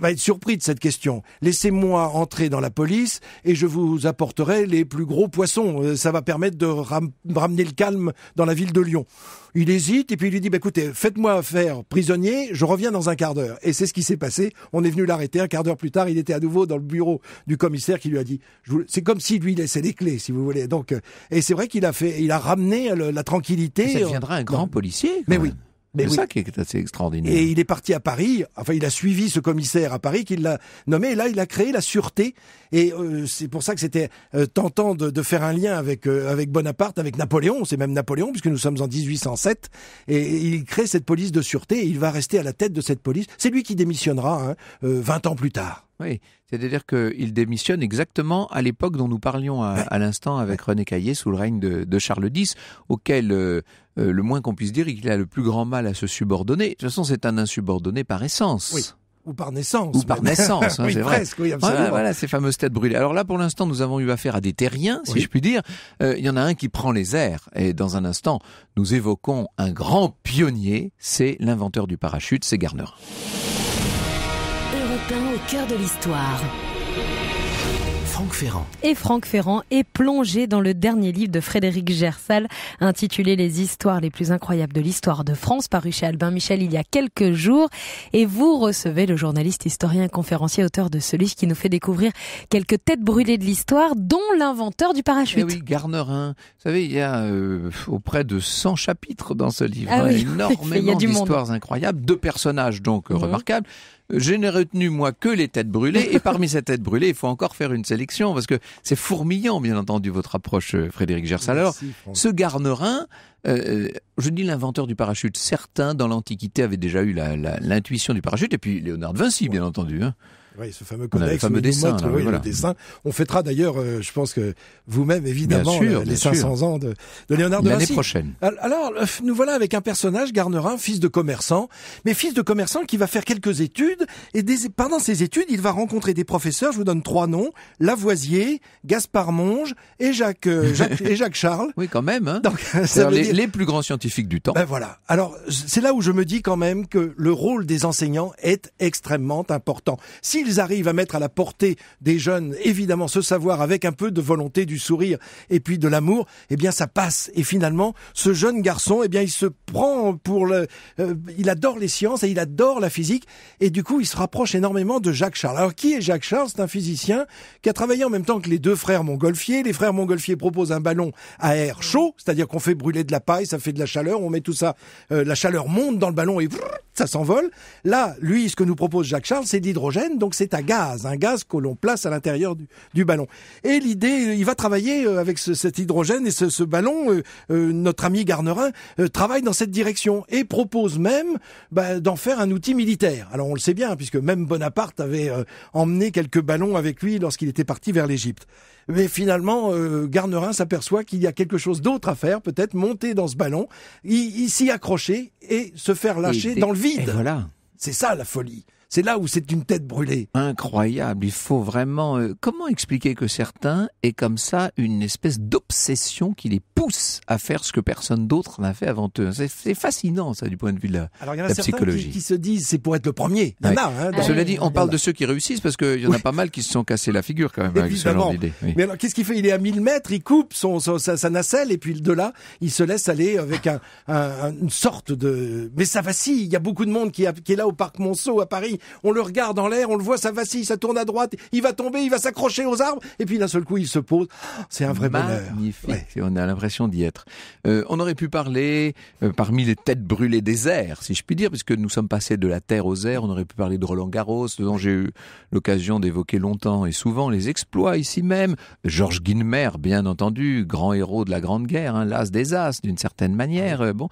va être surpris de cette question. Laissez-moi entrer dans la police et je vous apporterai les plus gros poissons. Euh, ça va permettre de ram ramener le calme dans la ville de Lyon. Il hésite et puis il lui dit, bah, écoutez, faites-moi faire prisonnier, je reviens dans un quart d'heure. Et c'est ce qui s'est passé. On est venu l'arrêter. Un quart d'heure plus tard, il était à nouveau dans le bureau du commissaire qui lui a dit, c'est comme si lui laissait les clés, si vous voulez. Donc, euh, et c'est vrai qu'il a fait, il a ramené le, la tranquillité. Et ça deviendra un grand policier. Mais oui. C'est oui. ça qui est assez extraordinaire. Et il est parti à Paris. Enfin, il a suivi ce commissaire à Paris qui l'a nommé. Et là, il a créé la sûreté. Et euh, c'est pour ça que c'était euh, tentant de, de, faire un lien avec euh, avec Bonaparte, avec Napoléon. C'est même Napoléon puisque nous sommes en 1807. Et il crée cette police de sûreté. Et il va rester à la tête de cette police. C'est lui qui démissionnera hein, 20 ans plus tard. Oui, c'est-à-dire qu'il démissionne exactement à l'époque dont nous parlions à, à l'instant avec René Caillé sous le règne de, de Charles X, auquel euh, euh, le moins qu'on puisse dire est qu'il a le plus grand mal à se subordonner. De toute façon, c'est un insubordonné par essence. Oui. Ou par naissance. Ou par naissance, hein, oui, c'est presque, vrai. Oui, absolument. Voilà, voilà, ces fameuses têtes brûlées. Alors là, pour l'instant, nous avons eu affaire à des terriens, si Oui. je puis dire. Euh, Il y en a un qui prend les airs. Et dans un instant, nous évoquons un grand pionnier. C'est l'inventeur du parachute, c'est Garnerin. Europe 1 au cœur de l'histoire. Franck Ferrand. Et Franck Ferrand est plongé dans le dernier livre de Frédéric Gersal, intitulé Les histoires les plus incroyables de l'histoire de France, paru chez Albin Michel il y a quelques jours. Et vous recevez le journaliste, historien, conférencier, auteur de ce livre qui nous fait découvrir quelques têtes brûlées de l'histoire, dont l'inventeur du parachute. Eh oui, Garnerin. Vous savez, il y a euh, auprès de 100 chapitres dans ce livre. Ah hein, oui, il y a énormément du monde. d'histoires incroyables, deux personnages donc Mhm. remarquables. Euh, Je n'ai retenu moi que les têtes brûlées et parmi ces têtes brûlées, il faut encore faire une sélection parce que c'est fourmillant bien entendu votre approche euh, Frédéric Gersal. Alors, Merci, Franck. ce Garnerin, euh, je dis l'inventeur du parachute. Certains dans l'Antiquité avaient déjà eu l'intuition du parachute et puis Léonard de Vinci bien entendu. Hein. Oui, ce fameux a le codex. fameux dessin, montre, là, oui, voilà. le dessin. On fêtera d'ailleurs, euh, je pense que vous-même, évidemment, sûr, les 500 ans de, de Léonard de L'année Vinci. prochaine. Al- Alors, euh, nous voilà avec un personnage, Garnerin, fils de commerçant, mais fils de commerçant qui va faire quelques études, et des- pendant ses études, il va rencontrer des professeurs, je vous donne trois noms, Lavoisier, Gaspard Monge et Jacques, euh, Jacques- et Jacques Charles. Oui, quand même. Hein. Donc, ça les, dire- les plus grands scientifiques du temps. ben voilà. Alors, c'est là où je me dis quand même que le rôle des enseignants est extrêmement important. S'ils arrivent à mettre à la portée des jeunes, évidemment, ce savoir avec un peu de volonté, du sourire et puis de l'amour, eh bien, ça passe. Et finalement, ce jeune garçon, eh bien, il se prend pour le, euh, il adore les sciences et il adore la physique. Et du coup, il se rapproche énormément de Jacques Charles. Alors, qui est Jacques Charles? C'est un physicien qui a travaillé en même temps que les deux frères Montgolfier. Les frères Montgolfier proposent un ballon à air chaud, c'est-à-dire qu'on fait brûler de la paille, ça fait de la chaleur, on met tout ça, euh, la chaleur monte dans le ballon et ça s'envole. Là, lui, ce que nous propose Jacques Charles, c'est de l'hydrogène, donc c'est à gaz, un gaz que l'on place à l'intérieur du, du ballon. Et l'idée, il va travailler euh, avec ce- cet hydrogène et ce, ce ballon. euh, euh, notre ami Garnerin euh, travaille dans cette direction et propose même bah, d'en faire un outil militaire. Alors on le sait bien, puisque même Bonaparte avait euh, emmené quelques ballons avec lui lorsqu'il était parti vers l'Égypte. Mais finalement, euh, Garnerin s'aperçoit qu'il y a quelque chose d'autre à faire, peut-être monter dans ce ballon, y, y s'y accrocher et se faire lâcher dans le Et vide. voilà. C'est ça la folie. C'est là où c'est une tête brûlée. Incroyable. Il faut vraiment. euh, comment expliquer que certains aient comme ça une espèce d'obsession qui les pousse à faire ce que personne d'autre n'a fait avant eux? C'est fascinant, ça, du point de vue de la. Alors il y en a La certains psychologie. qui, qui se disent c'est pour être le premier. Il y en a. Hein, dans- Cela dit, on parle de ceux qui réussissent parce qu'il y en a Oui. pas mal qui se sont cassés la figure quand même avec ce Évidemment. genre d'idée. Oui. Mais alors, qu'est-ce qu'il fait? Il est à 1000 mètres, il coupe son, son- sa, sa nacelle, et puis de là, il se laisse aller avec un, un- une sorte de... Mais ça vacille, il y a beaucoup de monde qui, a- qui est là au Parc Monceau à Paris. On le regarde en l'air, on le voit, ça vacille, ça tourne à droite, il va tomber, il va s'accrocher aux arbres, et puis d'un seul coup, il se pose. C'est un vrai bonheur. Magnifique, on a l'impression d'y être. Euh, on aurait pu parler, euh, parmi les têtes brûlées des airs, si je puis dire, puisque nous sommes passés de la terre aux airs, on aurait pu parler de Roland Garros, dont j'ai eu l'occasion d'évoquer longtemps et souvent les exploits ici même. Georges Guilmer, bien entendu, grand héros de la Grande Guerre, hein, l'as des as, d'une certaine manière. euh, bon,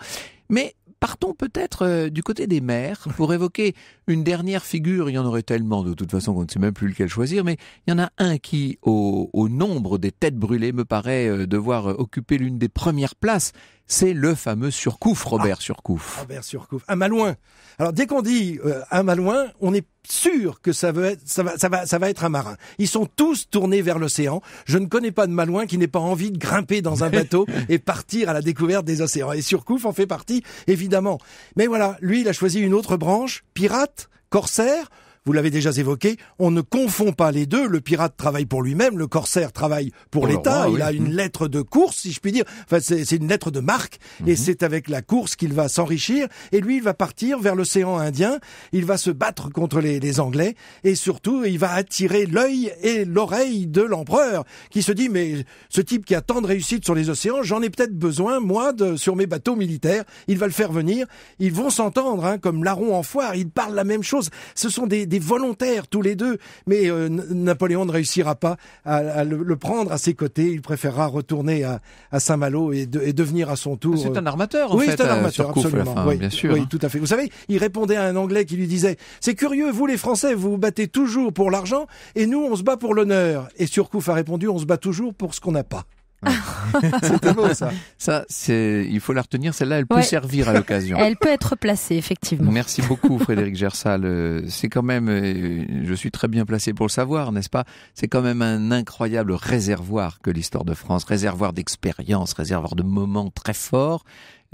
mais partons peut-être euh, du côté des mers pour évoquer une dernière figure. Il y en aurait tellement de toute façon qu'on ne sait même plus lequel choisir, mais il y en a un qui, au, au nombre des têtes brûlées, me paraît euh, devoir occuper l'une des premières places. C'est le fameux Surcouf, Robert Surcouf. Robert Surcouf, un malouin. Alors dès qu'on dit euh, un malouin, on est sûr que ça, veut être, ça, va, ça, va, ça va être un marin. Ils sont tous tournés vers l'océan. Je ne connais pas de malouin qui n'ait pas envie de grimper dans un bateau et partir à la découverte des océans. Et Surcouf en fait partie, évidemment. Mais voilà, lui, il a choisi une autre branche, pirate, corsaire. Vous l'avez déjà évoqué, on ne confond pas les deux. Le pirate travaille pour lui-même, le corsaire travaille pour, l'État. Il oui. a une lettre de course, si je puis dire. Enfin, c'est une lettre de marque, Mhm. et c'est avec la course qu'il va s'enrichir. Et lui, il va partir vers l'océan Indien. Il va se battre contre les, les Anglais, et surtout, il va attirer l'œil et l'oreille de l'empereur, qui se dit mais ce type qui a tant de réussite sur les océans, j'en ai peut-être besoin moi de sur mes bateaux militaires. Il va le faire venir. Ils vont s'entendre, hein, comme larron en foire. Ils parlent la même chose. Ce sont des, des volontaires tous les deux, mais euh, Napoléon ne réussira pas à, à le, le prendre à ses côtés. Il préférera retourner à, à Saint-Malo et, de- et devenir à son tour. C'est euh, un armateur, en oui, fait, c'est un euh, armateur, absolument. fin, oui, bien sûr. oui, hein. tout à fait. Vous savez, il répondait à un Anglais qui lui disait "C'est curieux, vous les Français, vous vous battez toujours pour l'argent, et nous, on se bat pour l'honneur." Et Surcouf a répondu "On se bat toujours pour ce qu'on n'a pas." C'était beau ça. Ça, c'est, il faut la retenir. Celle-là, elle peut Ouais. servir à l'occasion. Elle peut être placée, effectivement. Merci beaucoup Frédéric Gersal. Euh, C'est quand même, euh, je suis très bien placé pour le savoir, n'est-ce pas? C'est quand même un incroyable réservoir que l'histoire de France, réservoir d'expériences, réservoir de moments très forts.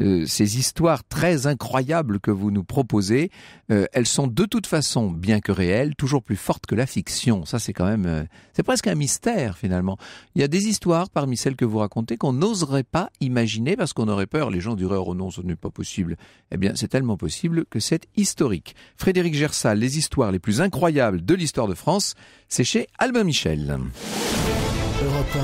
Euh, ces histoires très incroyables que vous nous proposez, euh, elles sont de toute façon, bien que réelles, toujours plus fortes que la fiction. Ça, c'est quand même, euh, c'est presque un mystère finalement. Il y a des histoires parmi celles que vous racontez qu'on n'oserait pas imaginer parce qu'on aurait peur. Les gens diraient oh non, ce n'est pas possible. Eh bien, c'est tellement possible que c'est historique. Frédéric Gersal, les histoires les plus incroyables de l'histoire de France, c'est chez Albin Michel. Europe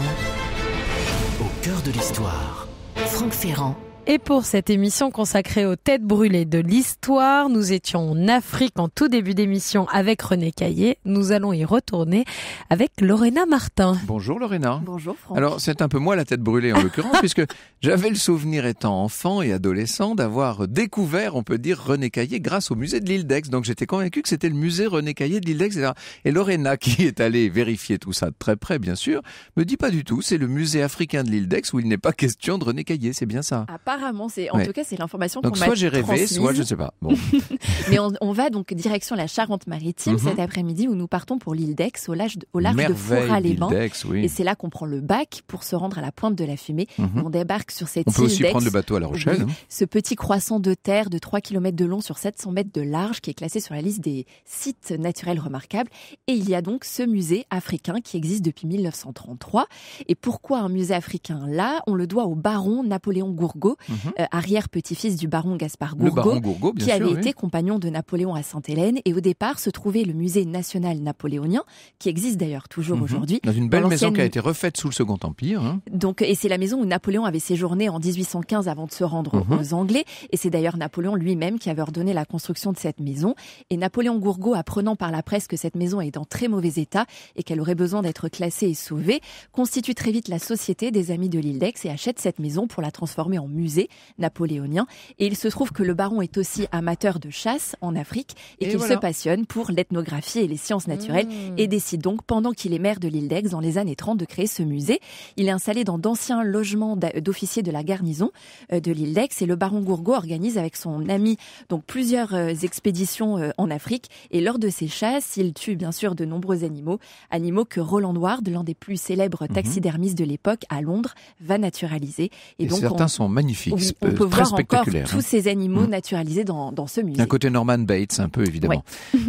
1, au cœur de l'histoire. Franck Ferrand. Et pour cette émission consacrée aux têtes brûlées de l'histoire, nous étions en Afrique en tout début d'émission avec René Caillé. Nous allons y retourner avec Lorena Martin. Bonjour Lorena. Bonjour Franck. Alors, c'est un peu moi la tête brûlée en l'occurrence, puisque j'avais le souvenir étant enfant et adolescent d'avoir découvert, on peut dire, René Caillé grâce au musée de l'île d'Aix. Donc j'étais convaincu que c'était le musée René Caillé de l'île d'Aix. etc. Et Lorena, qui est allée vérifier tout ça de très près, bien sûr, me dit pas du tout. C'est le musée africain de l'île d'Aix où il n'est pas question de René Caillé. C'est bien ça. Apparemment, c'est en Ouais. tout cas c'est l'information qu'on Donc m'a soit j'ai rêvé, soit je sais pas. Bon, Mais on, on va donc direction la Charente-Maritime Mhm. cet après-midi où nous partons pour l'île d'Aix au large de, au large de Foura-les-Bains. d'île d'Aix, oui. Et c'est là qu'on prend le bac pour se rendre à la pointe de la fumée. Mhm. On débarque sur cette On peut île aussi d'Aix. prendre le bateau à La Rochelle. Oui. hein. Ce petit croissant de terre de 3 km de long sur 700 mètres de large qui est classé sur la liste des sites naturels remarquables. Et il y a donc ce musée africain qui existe depuis 1933. Et pourquoi un musée africain là? On le doit au baron Napoléon Gourgaud, Mhm. euh, arrière-petit-fils du baron Gaspard Gourgaud. baron Gourgaud, bien qui sûr. avait oui. été compagnon de Napoléon à Sainte-Hélène et au départ se trouvait le musée national napoléonien qui existe d'ailleurs toujours Mhm. aujourd'hui. Dans une belle dans maison qui a été refaite sous le Second Empire. hein. Donc et c'est la maison où Napoléon avait séjourné en 1815 avant de se rendre Mhm. aux Anglais et c'est d'ailleurs Napoléon lui-même qui avait ordonné la construction de cette maison et Napoléon Gourgaud apprenant par la presse que cette maison est dans très mauvais état et qu'elle aurait besoin d'être classée et sauvée, constitue très vite la société des amis de l'île d'Aix et achète cette maison pour la transformer en musée napoléonien et il se trouve que le baron est aussi amateur de chasse en Afrique et, Et qu'il voilà. se passionne pour l'ethnographie et les sciences naturelles Mmh. et décide donc, pendant qu'il est maire de l'île d'Aix dans les années 30, de créer ce musée. Il est installé dans d'anciens logements d'officiers de la garnison euh, de l'île d'Aix et le baron Gourgaud organise avec son ami donc plusieurs euh, expéditions euh, en Afrique et lors de ces chasses, il tue bien sûr de nombreux animaux, animaux que Roland Ward, l'un des plus célèbres taxidermistes de l'époque à Londres, va naturaliser. Et, donc certains on- sont magnifiques. Magnifique, Oui, on peut très voir encore tous hein. ces animaux Mm. naturalisés dans, dans ce musée. Un côté Norman Bates, un peu évidemment.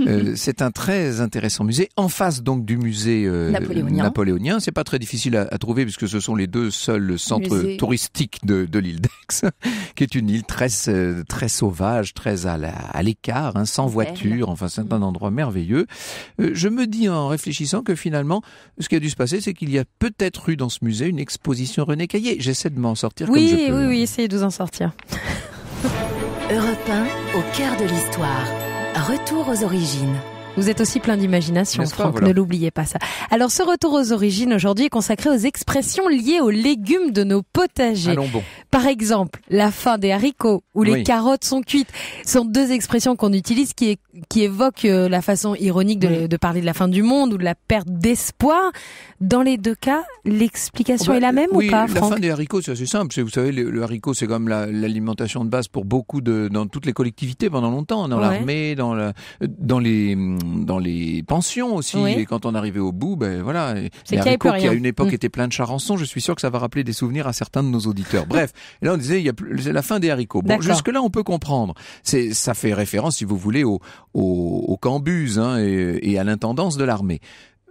Euh, c'est un très intéressant musée. En face donc du musée euh, Napoléonien. napoléonien. C'est pas très difficile à, à trouver puisque ce sont les deux seuls centres Musée. touristiques de, de l'île d'Aix, qui est une île très euh, très sauvage, très à l'écart, hein, sans voiture. Enfin, c'est un endroit merveilleux. Euh, je me dis en réfléchissant que finalement, ce qui a dû se passer, c'est qu'il y a peut-être eu dans ce musée une exposition René Caillé. J'essaie de m'en sortir comme je Oui, peux. oui, oui, essayez de vous en sortir. Europe 1, au cœur de l'histoire. Retour aux origines. Vous êtes aussi plein d'imagination, pas, Franck, voilà. ne l'oubliez pas ça. Alors ce retour aux origines aujourd'hui est consacré aux expressions liées aux légumes de nos potagers. Allons bon. Par exemple, la fin des haricots ou les Oui. carottes sont cuites sont deux expressions qu'on utilise qui, est- qui évoquent euh, la façon ironique de, de parler de la fin du monde ou de la perte d'espoir. Dans les deux cas, l'explication Oh bah, est la même oui, ou pas, La Franck? fin des haricots, c'est assez simple. Vous savez, le, le haricot, c'est comme la- l'alimentation de base pour beaucoup de dans toutes les collectivités pendant longtemps, dans Ouais. l'armée, dans la, dans les dans les pensions aussi. Oui. Et quand on arrivait au bout, ben voilà, C'est qu'il qui à une époque Mm. étaient pleins de charançons. Je suis sûr que ça va rappeler des souvenirs à certains de nos auditeurs. Bref, et là on disait, il y a plus, c'est la fin des haricots. Bon, jusque là on peut comprendre. C'est ça fait référence, si vous voulez, au au, au cambuse hein, et, et à l'intendance de l'armée.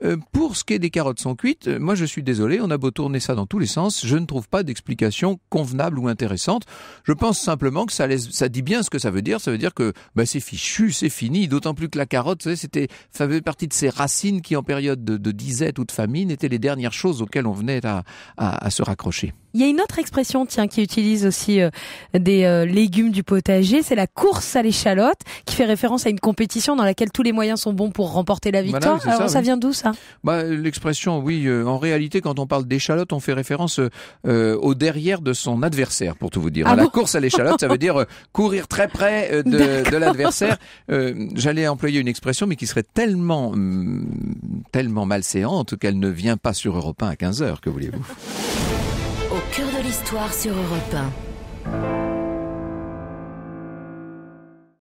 Euh, pour ce qui est des carottes sont cuites, euh, moi je suis désolé, on a beau tourner ça dans tous les sens, je ne trouve pas d'explication convenable ou intéressante. Je pense simplement que ça, laisse, ça dit bien ce que ça veut dire. Ça veut dire que bah, c'est fichu, c'est fini. D'autant plus que la carotte, c'était ça faisait partie de ces racines qui, en période de, de disette ou de famine, étaient les dernières choses auxquelles on venait à, à, à se raccrocher. Il y a une autre expression, tiens, qui utilise aussi euh, des euh, légumes du potager, c'est la course à l'échalote, qui fait référence à une compétition dans laquelle tous les moyens sont bons pour remporter la victoire. Alors ça, ça oui. vient d'où ça? Bah, l'expression, oui, euh, en réalité, quand on parle d'échalote, on fait référence au derrière de son adversaire, pour tout vous dire. Ah la bon? course à l'échalote, ça veut dire courir très près de, de l'adversaire. J'allais employer une expression, mais qui serait tellement, hum, tellement malséante qu'elle ne vient pas sur Europe 1 à 15 heures, que voulez-vous? L'histoire sur Europe 1.